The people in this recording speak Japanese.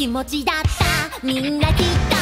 気持ちだった。みんなきっと